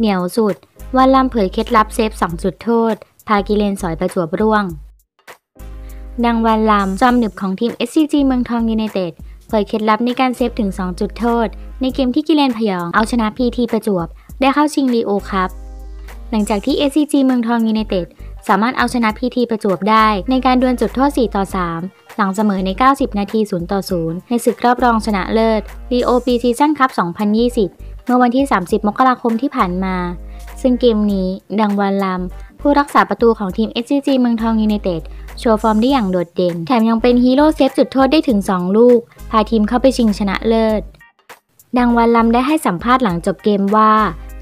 เหนียวสุด วานลัม เผยเคล็ดลับเซฟ 2 จุดโทษ พากิเลนสอยประจวบร่วง ดังวานลัม จอมหนึบของทีม SCG เมืองทองยูไนเต็ดเผยเคล็ดลับในการเซฟถึง 2 จุดโทษ ในเกมที่กิเลนผยอง เอาชนะ PT ประจวบ ได้เข้าชิงลีโอคัพหลังจากที่ SCG เมืองทองยูไนเต็ดสามารถเอาชนะ PT ประจวบได้ ในการดวลจุดโทษ 4 ต่อ 3 หลังเสมอใน 90 นาที 0 ต่อ 0 ในศึกรอบรองชนะเลิศ Rio p s e a s o n Cup 2020 มื่อวันที่ 30 มกราคมที่ผ่านมา ซึ่งเกมนี้ดังวานลัม ผู้รักษาประตูของทีม SCG เมืองทองยูไนเต็ดโชว์ฟอร์มได้อย่างโดดเด่น แถมยังเป็นฮีโร่เซฟจุดโทษได้ถึง 2 ลูก พาทีมเข้าไปชิงชนะเลิศ ดังวานลัมได้ให้สัมภาษณ์หลังจบเกมว่า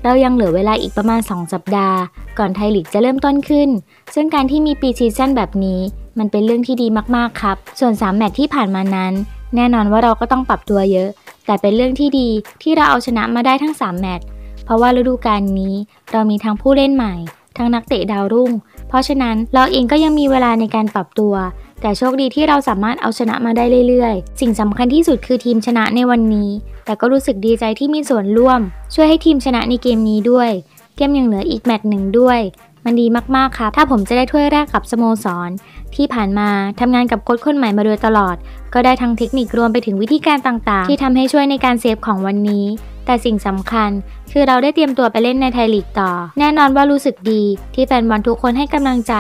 เรายังเหลือเวลาอีกประมาณ 2 สัปดาห์ ก่อนไทยลีกจะเริ่มต้นขึ้น ซึ่งการที่มี pre-season แบบนี้ มันเป็นเรื่องที่ดีมากๆครับ ส่วน 3 แมตช์ที่ผ่านมานั้น แน่นอนว่าเราก็ต้องปรับตัวเยอะ แต่เป็นเรื่องที่ดีที่เราเอาชนะมาได้ทั้ง 3 แมตช์ เพราะว่าฤดูกาลนี้เรามีทั้งผู้เล่นใหม่ ทั้งนักเตะดาวรุ่ง เพราะฉะนั้นเราเองก็ยังมีเวลาในการปรับตัว แต่โชคดีที่เราสามารถเอาชนะมาได้เรื่อยๆ สิ่งสำคัญที่สุดคือทีมชนะในวันนี้ แต่ก็รู้สึกดีใจที่มีส่วนร่วม ช่วยให้ทีมชนะในเกมนี้ด้วย เกมยังเหลืออีกแมตช์หนึ่งด้วย มันดีมากๆครับถ้าผมจะได้ถ้วยแรกกับสโมสร ที่ผ่านมาทำงานกับโค้ชคนใหม่มาโดยตลอด ก็ได้ทั้งเทคนิครวมไปถึงวิธีการต่างๆ ที่ทำให้ช่วยในการเซฟของวันนี้ แต่สิ่งสำคัญ คือเราได้เตรียมตัวไปเล่นในไทยลีกต่อ แน่นอนว่ารู้สึกดี ที่แฟนบอลทุกคนให้กำลังใจ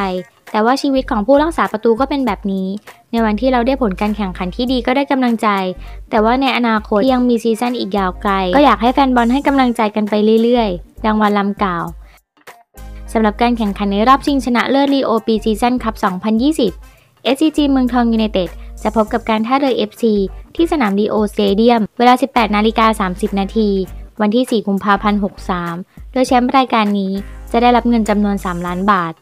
แต่ว่าชีวิตของผู้รักษาประตูก็เป็นแบบนี้ ในวันที่เราได้ผลการแข่งขันที่ดีก็ได้กำลังใจ แต่ว่าในอนาคตที่ยังมีซีซั่นอีกยาวไกล ก็อยากให้แฟนบอลให้กำลังใจกันไปเรื่อยๆ ดังวานลัมกล่าว สำหรับการแข่งขันในรอบชิงชนะเลิศ Leo Pre-season Cup 2020 SCG เมืองทองยูไนเต็ดจะพบกับการท่าเรือ FC ที่สนามลีโอสเตเดียม เวลา 18 นาฬิกา 30 นาที วันที่ 4 กุมภาพันธ์ 63 โดยแชมป์รายการนี้จะได้รับเงินจำนวน 3 ล้านบาท